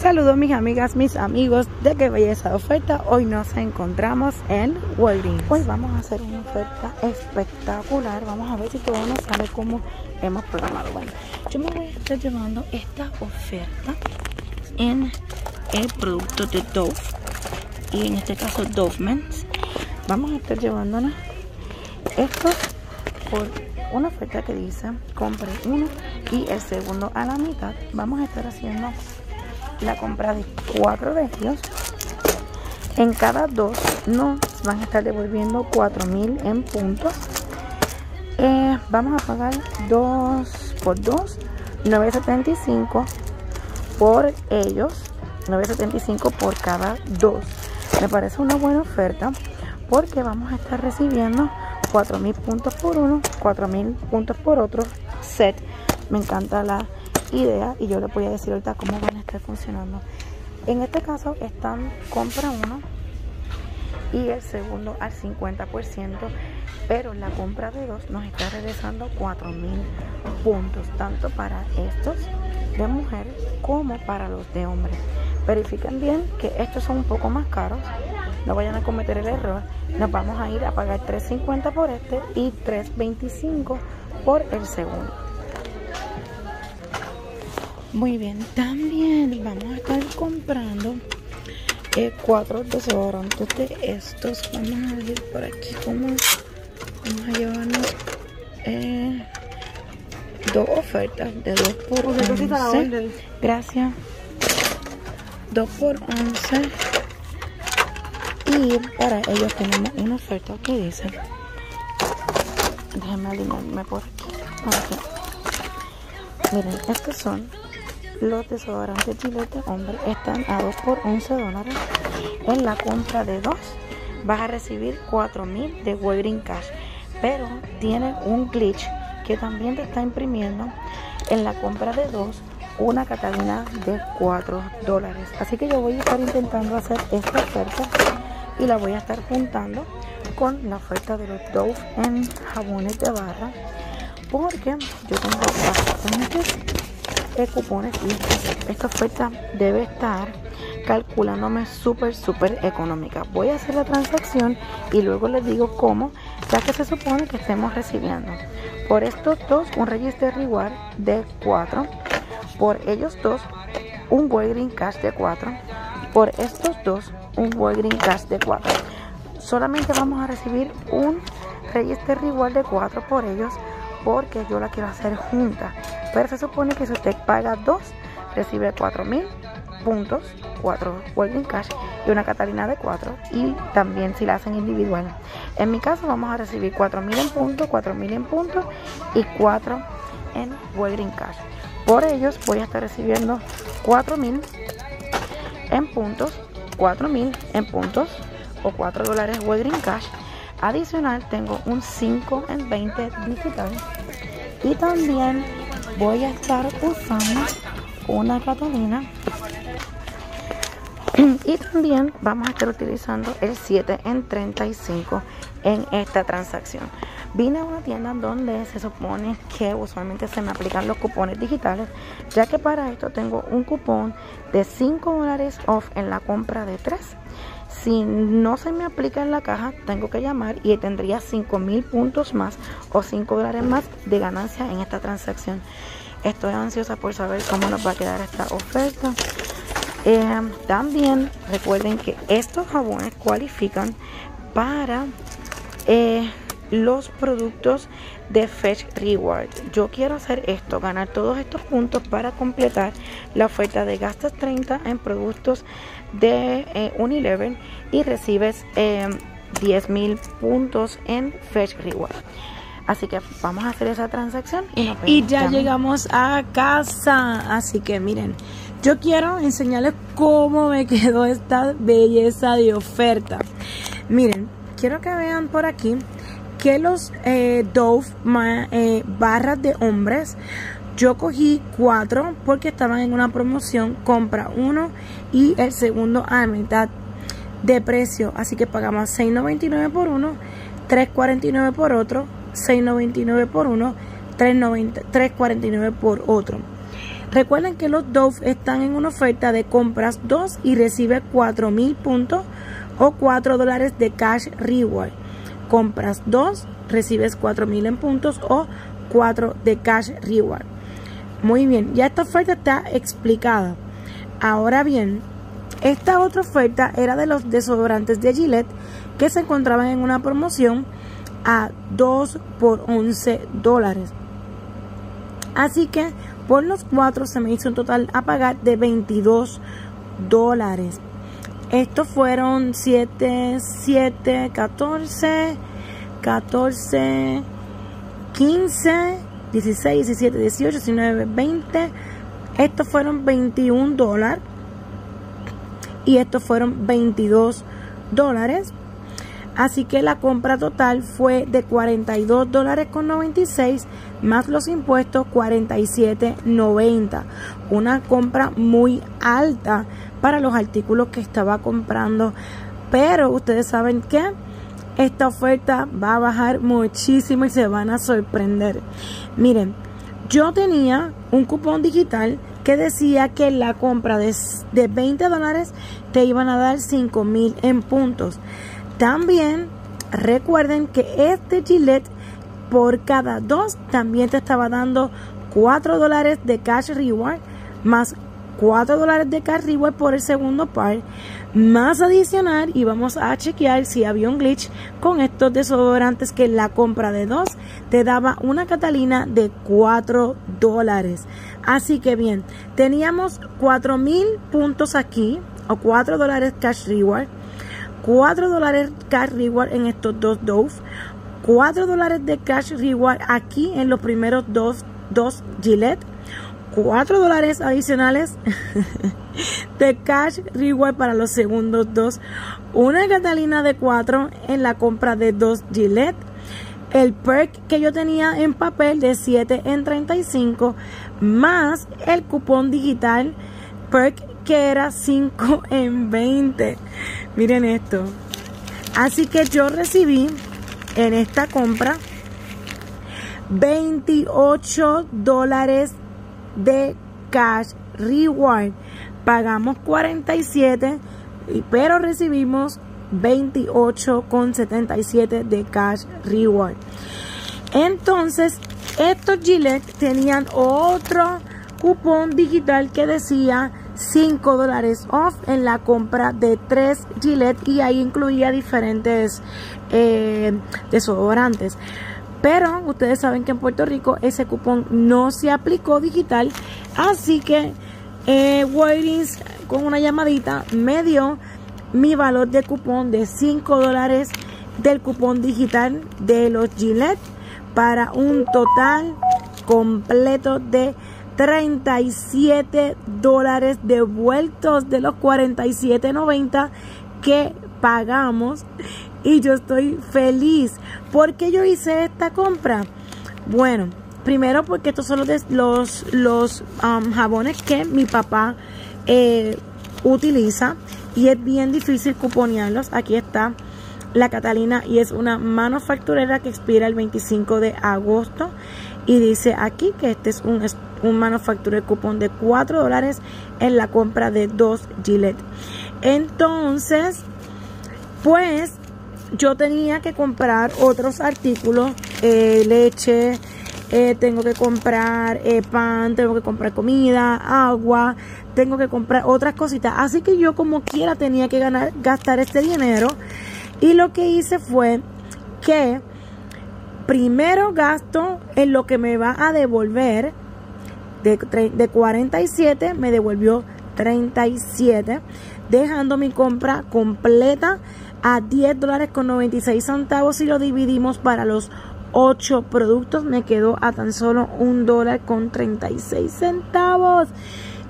Saludos mis amigas, mis amigos de qué belleza oferta. Hoy nos encontramos en Walgreens. Hoy vamos a hacer una oferta espectacular. Vamos a ver si todo nos sale como hemos programado. Bueno, yo me voy a estar llevando esta oferta en el producto de Dove y en este caso Dove Men's. Vamos a estar llevándonos esto por una oferta que dice compre uno y el segundo a la mitad. Vamos a estar haciendo la compra de cuatro de ellos. En cada dos nos van a estar devolviendo 4000 en puntos. Eh, vamos a pagar 2 por 2, 9.75 por ellos, 9.75 por cada dos. Me parece una buena oferta porque vamos a estar recibiendo 4000 puntos por uno, 4000 puntos por otro set. Me encanta la idea y yo les voy a decir ahorita cómo van a estar funcionando. En este caso están compra uno y el segundo al 50%, pero la compra de dos nos está regresando 4000 puntos, tanto para estos de mujeres como para los de hombres. Verifiquen bien que estos son un poco más caros, no vayan a cometer el error. Nos vamos a ir a pagar 3.50 por este y 3.25 por el segundo. Muy bien, también vamos a estar comprando eh, cuatro desodorantes de estos. Vamos a ver por aquí cómo vamos a llevarnos eh, dos ofertas de 2 por 11. Gracias. 2 por 11. Y para ellos tenemos una oferta que dice, déjenme alinearme por aquí. Miren, estos son los desodorantes Gillette de hombre están a 2 por 11 dólares. En la compra de 2 vas a recibir 4000 de Walgreens Cash. Pero tiene un glitch que también te está imprimiendo en la compra de 2 una Catalina de 4 dólares. Así que yo voy a estar intentando hacer esta oferta y la voy a estar juntando con la oferta de los Dove en jabones de barra porque yo tengo bastantes cupones y esta oferta debe estar calculándome súper súper económica. Voy a hacer la transacción y luego les digo cómo ya que se supone que estemos recibiendo. Por estos dos un register reward de 4 por ellos dos un Walgreens cash de 4 por estos dos un Walgreens cash de 4 solamente vamos a recibir un register reward de 4 por ellos porque yo la quiero hacer junta. Pero se supone que si usted paga dos, recibe 4000 puntos, 4 Walgreens Cash y una Catalina de 4 y también si la hacen individual. En mi caso vamos a recibir 4000 en puntos, 4000 en puntos y 4 en Walgreens Cash. Por ellos voy a estar recibiendo 4000 en puntos, 4000 en puntos o 4 dólares Walgreens Cash Adicional tengo un 5 en 20 digital y también voy a estar usando una Catalina y también vamos a estar utilizando el 7 en 35 en esta transacción. Vine a una tienda donde se supone que usualmente se me aplican los cupones digitales, ya que para esto tengo un cupón de 5 dólares off en la compra de 3 si no se me aplica en la caja, tengo que llamar y tendría 5 mil puntos más o 5 dólares más de ganancia en esta transacción. Estoy ansiosa por saber cómo nos va a quedar esta oferta. Eh, también recuerden que estos jabones cualifican para eh, los productos de Fetch Reward. Yo quiero hacer esto, ganar todos estos puntos para completar la oferta de gastos 30 en productos de eh, Unilever y recibes eh, 10 mil puntos en Fetch Reward. Así que vamos a hacer esa transacción y, y ya llegamos a casa. Así que miren, yo quiero enseñarles cómo me quedó esta belleza de oferta. Miren, quiero que vean por aquí que los eh, Dove eh, barras de hombres yo cogí cuatro porque estaban en una promoción compra uno y el segundo a mitad de precio así que pagamos 6.99 por uno 3.49 por otro 6.99 por uno 3.49 por otro Recuerden que los Dove están en una oferta de compras 2 y recibe 4000 puntos o 4 dólares de cash reward. Compras 2, recibes 4000 en puntos o 4 de cash reward. Muy bien, ya esta oferta está explicada. Ahora bien, esta otra oferta era de los desodorantes de Gillette que se encontraban en una promoción a 2 por 11 dólares. Así que por los 4 se me hizo un total a pagar de 22 dólares. Estos fueron 7, 7, 14, 14, 15, 16, 17, 18, 19, 20. Estos fueron 21 dólares. Y estos fueron 22 dólares. Así que la compra total fue de 42 dólares con 96 más los impuestos 47.90. Una compra muy alta para los artículos que estaba comprando. Pero ustedes saben que esta oferta va a bajar muchísimo y se van a sorprender. Miren, yo tenía un cupón digital que decía que la compra de, de 20 dólares te iban a dar 5 mil en puntos. También recuerden que este Gillette por cada dos también te estaba dando 4 dólares de cash reward más 4 dólares de cash reward por el segundo par. Más adicional y vamos a chequear si había un glitch con estos desodorantes que la compra de dos te daba una Catalina de 4 dólares. Así que bien teníamos 4 mil puntos aquí o 4 dólares cash reward 4 dólares cash reward en estos dos Dove, 4 dólares de cash reward aquí en los primeros dos, dos Gillette, 4 dólares adicionales de cash reward para los segundos dos, una Catalina de 4 en la compra de dos Gillette, el perk que yo tenía en papel de 7 en 35 más el cupón digital perk que era 5 en 20. Miren esto. Así que yo recibí en esta compra 28 dólares de cash reward. Pagamos 47, pero recibimos 28,77 de cash reward. Entonces, estos Gillette tenían otro cupón digital que decía 5 dólares off en la compra de 3 Gillette y ahí incluía diferentes eh, desodorantes. Pero ustedes saben que en Puerto Rico ese cupón no se aplicó digital, así que eh, con una llamadita me dio mi valor de cupón de 5 dólares del cupón digital de los Gillette para un total completo de 37 dólares devueltos de los 47.90 que pagamos y yo estoy feliz. Porque yo hice esta compra bueno primero porque estos son los los, los um, jabones que mi papá eh, utiliza y es bien difícil cuponearlos. Aquí está la Catalina y es una manufacturera que expira el 25 de agosto y dice aquí que este es un un manufacturer cupón de 4 dólares en la compra de 2 Gillette. Entonces, pues yo tenía que comprar otros artículos, eh, leche, eh, tengo que comprar eh, pan, tengo que comprar comida, agua, tengo que comprar otras cositas. Así que yo como quiera tenía que ganar, gastar este dinero. Y lo que hice fue que primero gasto en lo que me va a devolver de, 47 me devolvió 37, dejando mi compra completa a 10 dólares con 96 centavos. y lo dividimos para los 8 productos, me quedó a tan solo 1 dólar con 36 centavos.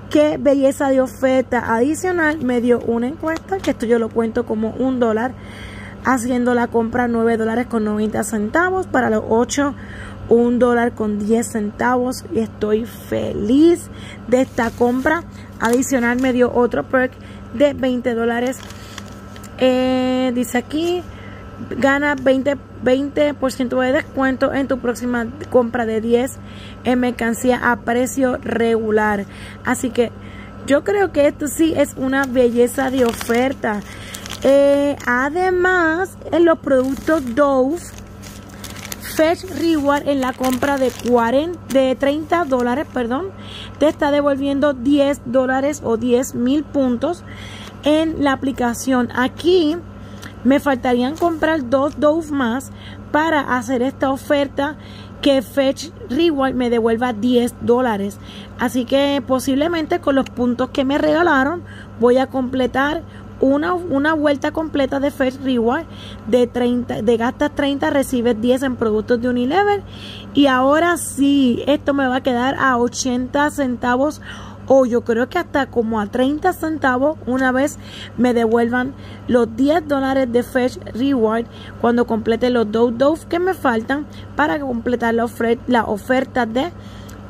Qué belleza de oferta adicional. Me dio una encuesta, que esto yo lo cuento como 1 dólar, haciendo la compra 9 dólares con 90 centavos para los 8 un dólar con 10 centavos y estoy feliz de esta compra. Adicional me dio otro perk de 20 dólares. Eh, dice aquí, gana 20%, 20 de descuento en tu próxima compra de 10 en mercancía a precio regular. Así que yo creo que esto sí es una belleza de oferta. Eh, además, en los productos Dove, Fetch Reward en la compra de 40, de 30 dólares, perdón, te está devolviendo 10 dólares o 10 mil puntos en la aplicación. Aquí me faltarían comprar dos Dove más para hacer esta oferta que Fetch Reward me devuelva 10 dólares. Así que posiblemente con los puntos que me regalaron voy a completar una, una vuelta completa de Fetch Reward de 30, de gastas 30, recibes 10 en productos de Unilever. Y ahora sí, esto me va a quedar a 80 centavos o yo creo que hasta como a 30 centavos una vez me devuelvan los 10 dólares de Fetch Reward cuando complete los Dove Dove que me faltan para completar la oferta de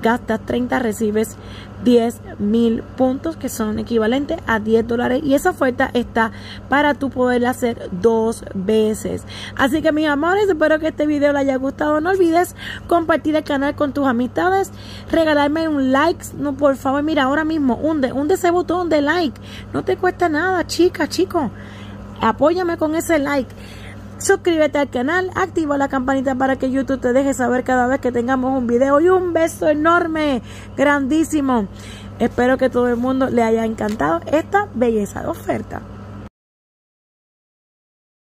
gastas 30, recibes 10 mil puntos que son equivalentes a 10 dólares. Y esa oferta está para tú poder hacer dos veces. Así que mis amores espero que este video les haya gustado. No olvides compartir el canal con tus amistades regalarme un like no por favor mira ahora mismo hunde, hunde ese botón de like. No te cuesta nada chica chico. Apóyame con ese like Suscríbete al canal, activa la campanita para que YouTube te deje saber cada vez que tengamos un video. Y un beso enorme, grandísimo. Espero que todo el mundo le haya encantado esta belleza de oferta.